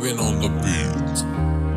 moving on the beat.